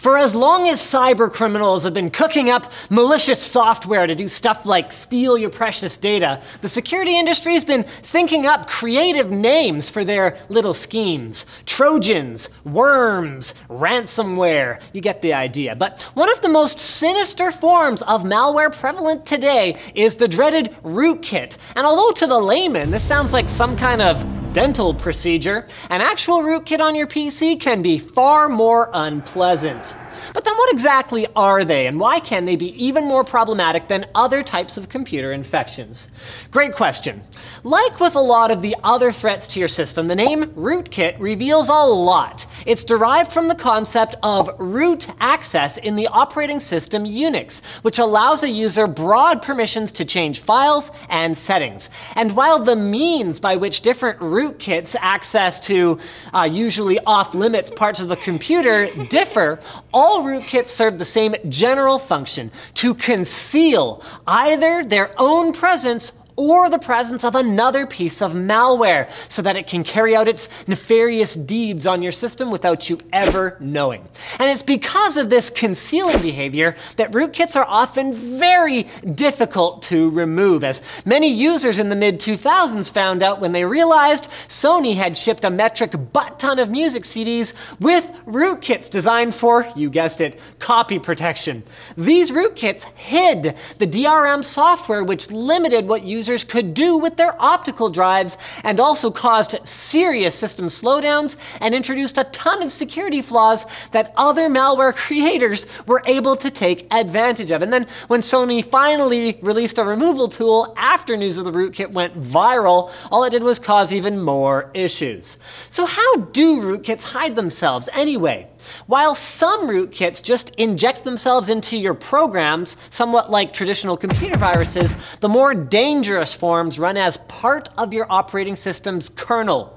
For as long as cyber criminals have been cooking up malicious software to do stuff like steal your precious data, the security industry has been thinking up creative names for their little schemes. Trojans, worms, ransomware, you get the idea. But one of the most sinister forms of malware prevalent today is the dreaded rootkit. And although to the layman this sounds like some kind of dental procedure, an actual rootkit on your PC can be far more unpleasant. But then what exactly are they and why can they be even more problematic than other types of computer infections? Great question. Like with a lot of the other threats to your system, the name rootkit reveals a lot. It's derived from the concept of root access in the operating system Unix, which allows a user broad permissions to change files and settings. And while the means by which different rootkits access to uh, usually off-limits parts of the computer differ, all rootkits serve the same general function to conceal either their own presence or the presence of another piece of malware so that it can carry out its nefarious deeds on your system without you ever knowing. And it's because of this concealing behavior that rootkits are often very difficult to remove, as many users in the mid 2000s found out when they realized Sony had shipped a metric butt ton of music CDs with rootkits designed for, you guessed it, copy protection. These rootkits hid the DRM software which limited what users could do with their optical drives and also caused serious system slowdowns and introduced a ton of security flaws that other malware creators were able to take advantage of. And then when Sony finally released a removal tool after news of the rootkit went viral, all it did was cause even more issues. So how do rootkits hide themselves anyway? While some rootkits just inject themselves into your programs, somewhat like traditional computer viruses, the more dangerous forms run as part of your operating system's kernel.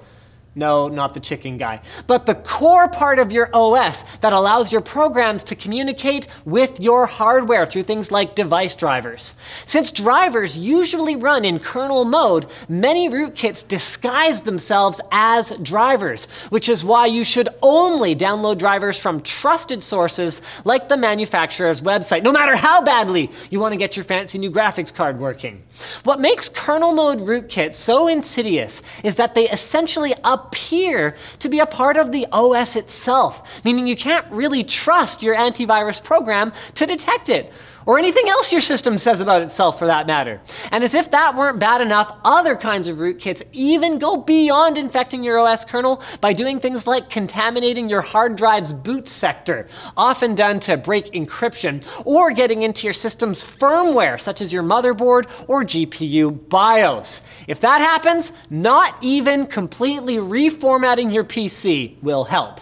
No, not the chicken guy. But the core part of your OS that allows your programs to communicate with your hardware through things like device drivers. Since drivers usually run in kernel mode, many rootkits disguise themselves as drivers, which is why you should only download drivers from trusted sources like the manufacturer's website, no matter how badly you want to get your fancy new graphics card working. What makes kernel mode rootkits so insidious is that they essentially up appear to be a part of the OS itself, meaning you can't really trust your antivirus program to detect it or anything else your system says about itself for that matter. And as if that weren't bad enough, other kinds of rootkits even go beyond infecting your OS kernel by doing things like contaminating your hard drive's boot sector, often done to break encryption, or getting into your system's firmware, such as your motherboard or GPU BIOS. If that happens, not even completely reformatting your PC will help.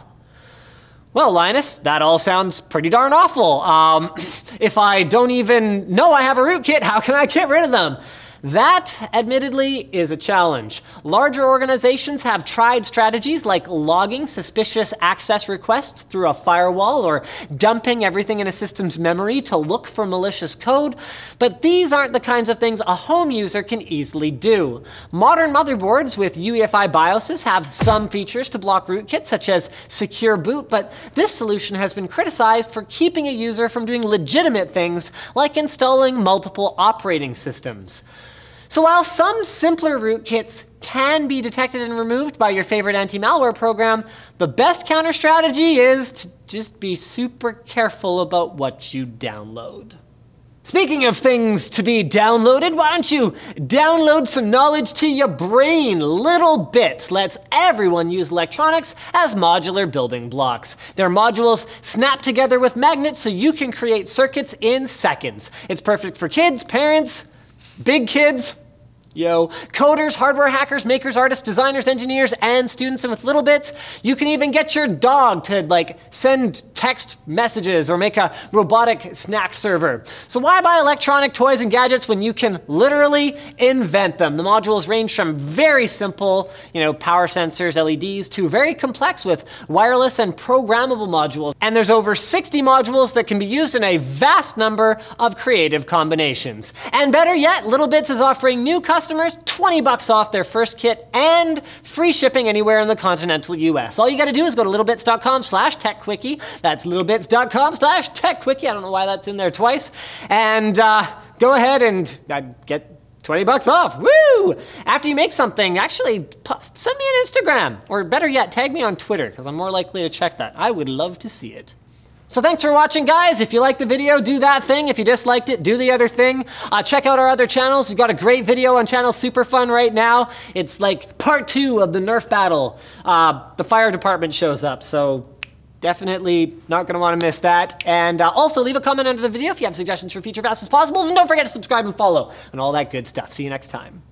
Well, Linus, that all sounds pretty darn awful. Um, if I don't even know I have a rootkit, how can I get rid of them? That, admittedly, is a challenge. Larger organizations have tried strategies like logging suspicious access requests through a firewall or dumping everything in a system's memory to look for malicious code, but these aren't the kinds of things a home user can easily do. Modern motherboards with UEFI BIOSes have some features to block rootkits, such as secure boot, but this solution has been criticized for keeping a user from doing legitimate things like installing multiple operating systems. So while some simpler rootkits can be detected and removed by your favorite anti-malware program, the best counter strategy is to just be super careful about what you download. Speaking of things to be downloaded, why don't you download some knowledge to your brain? littleBits lets everyone use electronics as modular building blocks. Their modules snap together with magnets so you can create circuits in seconds. It's perfect for kids, parents, big kids, Yo, coders, hardware hackers, makers, artists, designers, engineers, and students, and with littleBits, you can even get your dog to like send text messages or make a robotic snack server. So why buy electronic toys and gadgets when you can literally invent them? The modules range from very simple, you know, power sensors, LEDs, to very complex with wireless and programmable modules. And there's over 60 modules that can be used in a vast number of creative combinations. And better yet, littleBits is offering new customers customers 20 bucks off their first kit and free shipping anywhere in the continental US. All you got to do is go to littlebits.com slash techquickie. That's littlebits.com slash techquickie. I don't know why that's in there twice. And uh, go ahead and uh, get 20 bucks off. Woo! After you make something, actually send me an Instagram or better yet, tag me on Twitter because I'm more likely to check that. I would love to see it. So thanks for watching, guys. If you liked the video, do that thing. If you disliked it, do the other thing. Uh, check out our other channels. We've got a great video on channel Super Fun right now. It's like part two of the Nerf battle. Uh, the fire department shows up, so definitely not going to want to miss that. And uh, also leave a comment under the video if you have suggestions for future Fast as Possibles. And don't forget to subscribe and follow and all that good stuff. See you next time.